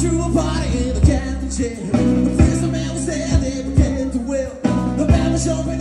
to a party in. The prisoner man was. The man was jumping